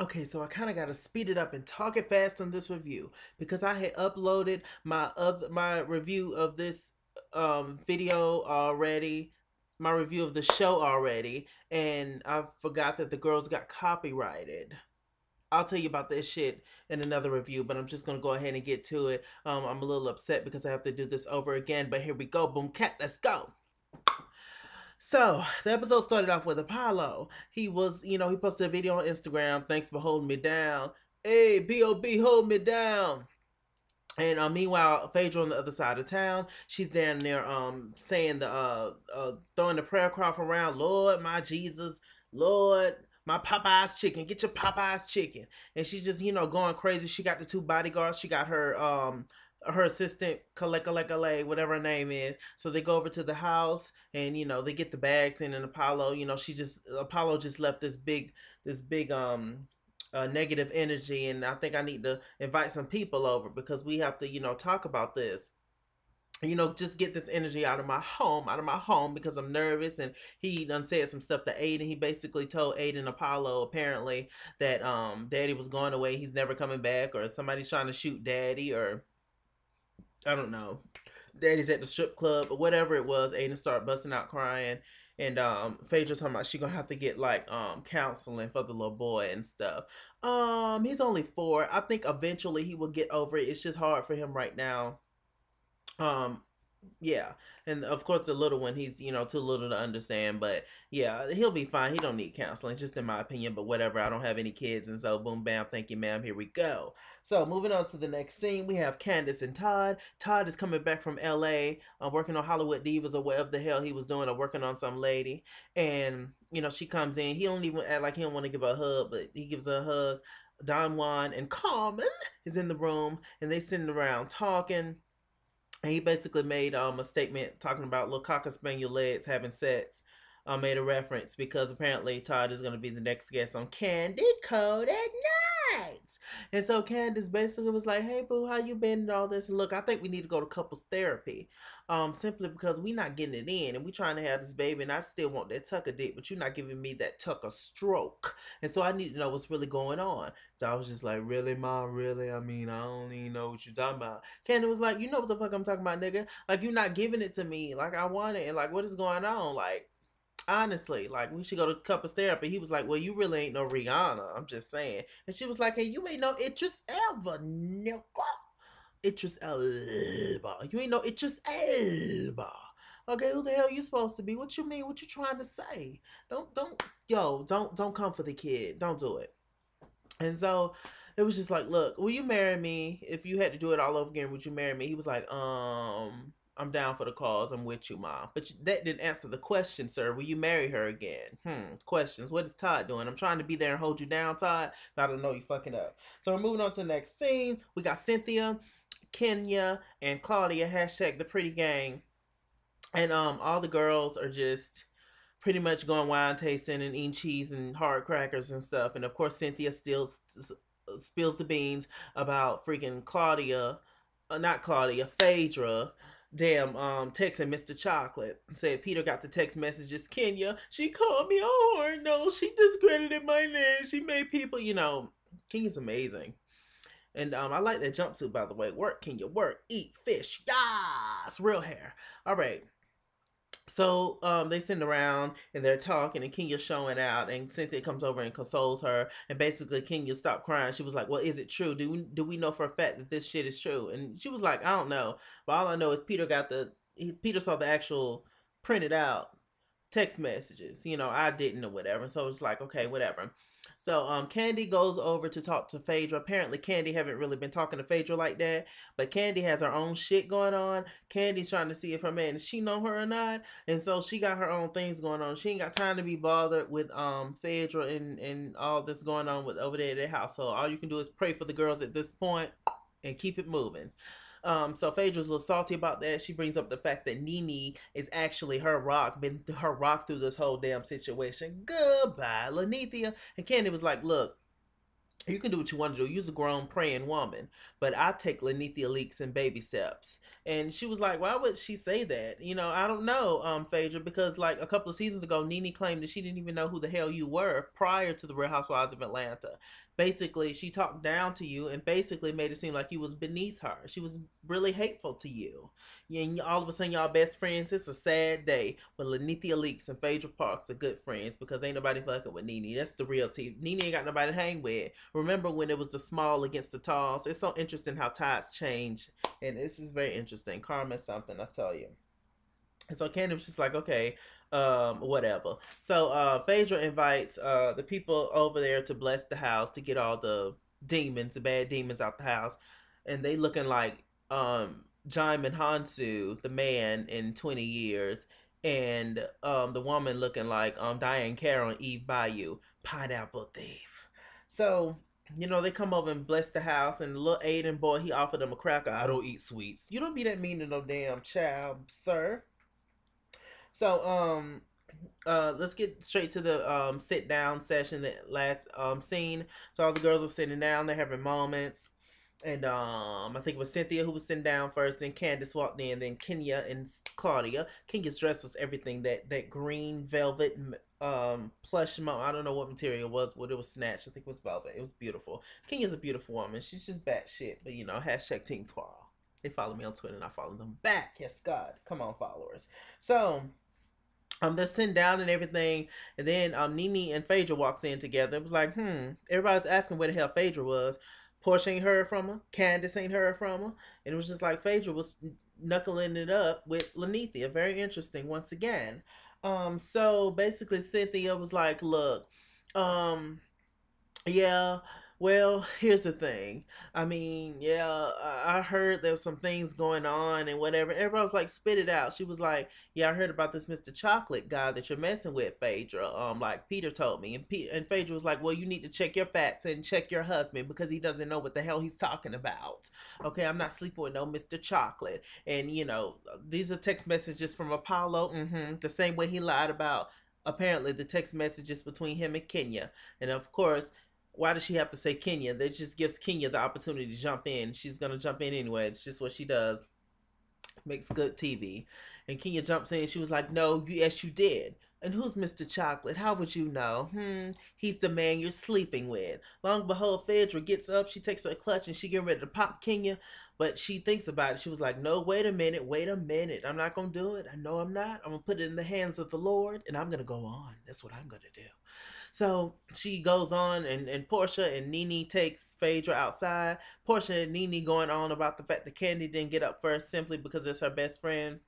Okay, so I kind of got to speed it up and talk it fast on this review because I had uploaded my other my review of this um video already, my review of the show already, and I forgot that the girls got copyrighted. I'll tell you about this shit in another review, but I'm just gonna go ahead and get to it. Um, I'm a little upset because I have to do this over again, but here we go. Boom, cat, let's go. So the episode started off with Apollo. He was, you know, he posted a video on Instagram. Thanks for holding me down. Hey, B.O.B. hold me down. And uh, meanwhile, Phaedra on the other side of town, she's down there um saying the uh, uh throwing the prayer crop around, Lord, my Jesus, Lord, my Popeyes chicken, get your Popeyes chicken. And she's just, you know, going crazy. She got the two bodyguards. She got her um her assistant Kaleka whatever her name is. So they go over to the house and you know they get the bags in and Apollo, you know, she just Apollo just left this big this big um uh, negative energy and I think I need to invite some people over because we have to, you know, talk about this you know, just get this energy out of my home, out of my home because I'm nervous. And he done said some stuff to Ayden. He basically told Ayden Apollo apparently that um daddy was going away, he's never coming back, or somebody's trying to shoot daddy, or I don't know, daddy's at the strip club or whatever it was. Ayden started busting out crying. And um Phaedra talking about she gonna have to get like um counseling for the little boy and stuff. Um he's only four. I think eventually he will get over it. It's just hard for him right now. Um yeah and of course the little one he's you know too little to understand but yeah he'll be fine he don't need counseling just in my opinion but whatever i don't have any kids and so boom bam thank you ma'am here we go so moving on to the next scene, we have Candace and Todd. Todd is coming back from L.A. Uh, working on Hollywood Divas or whatever the hell he was doing, or working on some lady. And you know she comes in. He don't even act like he don't want to give a hug, but he gives her a hug. Don Juan and Carmen is in the room, and they sitting around talking. And he basically made um a statement talking about little cocker spaniel legs having sex. I uh, made a reference because apparently Todd is going to be the next guest on Kandi at Night. And so Candace basically was like, Hey boo, how you been and all this? And look, I think we need to go to couples therapy. Um, simply because we're not getting it in and we're trying to have this baby and I still want that Tucker dick, but you're not giving me that Tucker stroke. And so I need to know what's really going on. So I was just like, Really, mom, really? I mean, I don't even know what you're talking about. Candace was like, You know what the fuck I'm talking about, nigga? Like you're not giving it to me like I want it, and like what is going on? Like honestly, like we should go to couples therapy. He was like, Well, you really ain't no Rihanna. I'm just saying. And she was like, Hey, you ain't no Idris Elba, nigga. Elba. You ain't no Idris Elba. Okay, who the hell you supposed to be? What you mean? What you trying to say? Don't don't yo, don't don't come for the kid. Don't do it. And so it was just like, look, will you marry me? If you had to do it all over again, would you marry me? He was like, um, I'm down for the cause. I'm with you, mom. But that didn't answer the question, sir. Will you marry her again? Hmm. Questions. What is Todd doing? I'm trying to be there and hold you down, Todd. I don't know. You fucking up. So we're moving on to the next scene. We got Cynthia, Kenya, and Claudia. Hashtag the pretty gang. And um, all the girls are just pretty much going wine tasting and eating cheese and hard crackers and stuff. And of course, Cynthia still spills the beans about freaking Claudia, uh, not Claudia, Phaedra damn um texting Mr. Chocolate. Said Peter got the text messages. Kenya, she called me a whore. No, she discredited my name. She made people, you know, Kenya's amazing. And um, I like that jumpsuit by the way. Work, Kenya, work, eat fish. Yes, real hair. All right. So um, they send around and they're talking, and Kenya's showing out, and Cynthia comes over and consoles her, and basically Kenya stopped crying. She was like, "Well, is it true? Do we do we know for a fact that this shit is true?" And she was like, "I don't know, but all I know is Peter got the he, Peter saw the actual printed out text messages. You know, I didn't or whatever. So it's like, okay, whatever." So um, Kandi goes over to talk to Phaedra. Apparently, Kandi haven't really been talking to Phaedra like that, but Kandi has her own shit going on. Kandi's trying to see if her man she know her or not, and so she got her own things going on. She ain't got time to be bothered with um Phaedra and and all this going on with over there at their household. All you can do is pray for the girls at this point and keep it moving. Um, so Phaedra's a little salty about that. She brings up the fact that Nene is actually her rock, been her rock through this whole damn situation. Goodbye, Linnethia. And Kandi was like, look, you can do what you want to do. You're a grown praying woman, but I take Linnethia Leakes and baby steps. And she was like, why would she say that? You know, I don't know, um, Phaedra, because like a couple of seasons ago, Nene claimed that she didn't even know who the hell you were prior to the Real Housewives of Atlanta basically she talked down to you and basically made it seem like you was beneath her. She was really hateful to you. And all of a sudden y'all best friends. It's a sad day when Linnethia Leakes and Phaedra Parks are good friends because ain't nobody fucking with Nene. That's the real tea. Nene ain't got nobody to hang with. Remember when it was the small against the talls? It's so interesting how tides change. And this is very interesting. Karma something, I tell you. And so Kandi was just like, okay, um, whatever. So uh, Phaedra invites uh, the people over there to bless the house to get all the demons, the bad demons out the house. And they looking like um, Djimon Hounsou, the man in 20 years. And um, the woman looking like um, Diahann Carroll Eve Bayou, pineapple thief. So you know, they come over and bless the house, and little Ayden boy, he offered them a cracker. I don't eat sweets. You don't be that mean to no damn child, sir. So um uh let's get straight to the um sit down session that last um scene. So all the girls are sitting down, they're having moments. And um I think it was Cynthia who was sitting down first, then Candiace walked in, then Kenya and Claudia. Kenya's dress was everything that that green velvet um plush mo I don't know what material it was, but it was snatched. I think it was velvet. It was beautiful. Kenya's a beautiful woman. She's just batshit, but you know, hashtag Team Twirl. They follow me on Twitter and I follow them back. Yes, God. Come on, followers. So um, they're sitting down and everything, and then um, Nene and Phaedra walks in together. It was like, hmm, everybody's asking where the hell Phaedra was. Porsha ain't heard from her. Candiace ain't heard from her. And it was just like Phaedra was knuckling it up with Linnethia. Very interesting once again. Um, so basically Cynthia was like, look, um, yeah, well, here's the thing. I mean, yeah, I heard there was some things going on and whatever. Everybody was like, spit it out. She was like, yeah, I heard about this Mr. Chocolate guy that you're messing with, Phaedra. Um, like Peter told me. And P- and Phaedra was like, well, you need to check your facts and check your husband because he doesn't know what the hell he's talking about. Okay, I'm not sleeping with no Mr. Chocolate. And, you know, these are text messages from Apollo. Mm-hmm, the same way he lied about apparently the text messages between him and Kenya. And of course, why does she have to say Kenya? That just gives Kenya the opportunity to jump in. She's gonna jump in anyway. It's just what she does. Makes good TV. And Kenya jumps in. She was like, "No, yes, you did." And who's Mr. Chocolate? How would you know? Hmm, he's the man you're sleeping with. Long behold, Phaedra gets up, she takes her clutch and she get ready to pop Kenya, but she thinks about it. She was like, no, wait a minute, wait a minute. I'm not going to do it. I know I'm not. I'm going to put it in the hands of the Lord and I'm going to go on. That's what I'm going to do. So she goes on, and, and Porsha and Nene takes Phaedra outside. Porsha and Nene going on about the fact that Kandi didn't get up first simply because it's her best friend.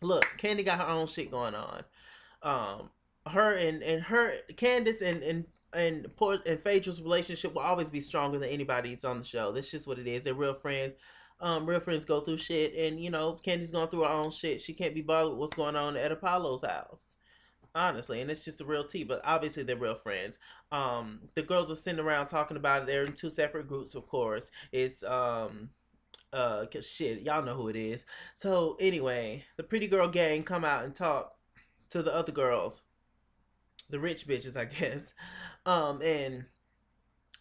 Look, Kandi got her own shit going on. Um, her and and her Candace and and and Port and Phaedra's relationship will always be stronger than anybody's on the show. That's just what it is. They're real friends. Um, real friends go through shit, and you know, Kandi's going through her own shit. She can't be bothered with what's going on at Apollo's house honestly and it's just a real tea but obviously they're real friends. Um the girls are sitting around talking about it. They're in two separate groups of course. It's um uh cause shit y'all know who it is. So anyway the pretty girl gang come out and talk to the other girls. The rich bitches i guess. Um and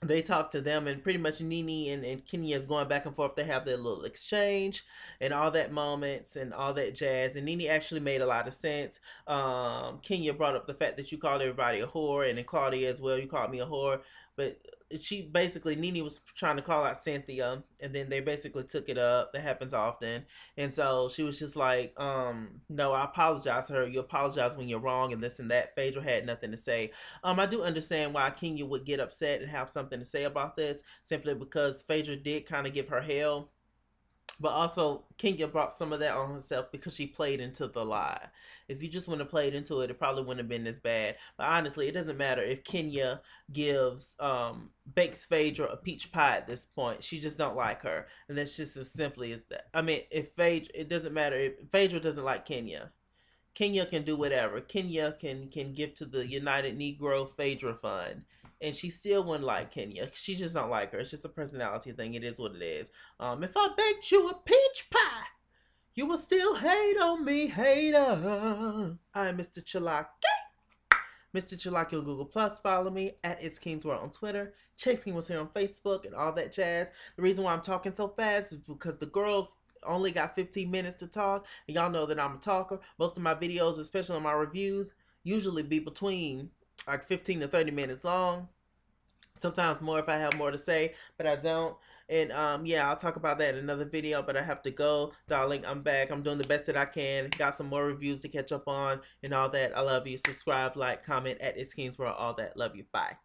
they talk to them and pretty much Nene and, and Kenya is going back and forth. They have their little exchange and all that moments and all that jazz. And Nene actually made a lot of sense. Um, Kenya brought up the fact that you called everybody a whore and then Claudia as well. You called me a whore. But she basically Nene was trying to call out Cynthia, and then they basically took it up. That happens often, and so she was just like, um, "No, I apologize to her. You apologize when you're wrong, and this and that." Phaedra had nothing to say. Um, I do understand why Kenya would get upset and have something to say about this, simply because Phaedra did kind of give her hell but also, Kenya brought some of that on herself because she played into the lie. If you just wouldn't have played into it, it probably wouldn't have been as bad. But honestly, it doesn't matter if Kenya gives um bakes Phaedra a peach pie at this point. She just don't like her, and that's just as simply as that. I mean, if Phaedra, it doesn't matter if Phaedra doesn't like Kenya. Kenya can do whatever. Kenya can can give to the United Negro Phaedra Fund and she still wouldn't like Kenya. She just don't like her. It's just a personality thing. It is what it is. Um, if I baked you a peach pie, you will still hate on me, hater. I'm Mr. Chalaki. Mr. Chalaki on Google Plus. Follow me at It's King's World on Twitter. Chase King was here on Facebook and all that jazz. The reason why I'm talking so fast is because the girls only got 15 minutes to talk. And y'all know that I'm a talker. Most of my videos, especially my reviews, usually be between like 15 to 30 minutes long. Sometimes more if I have more to say, but I don't. And um, yeah, I'll talk about that in another video, but I have to go. Darling, I'm back. I'm doing the best that I can. Got some more reviews to catch up on and all that. I love you. Subscribe, like, comment at It's King's World, all that. Love you. Bye.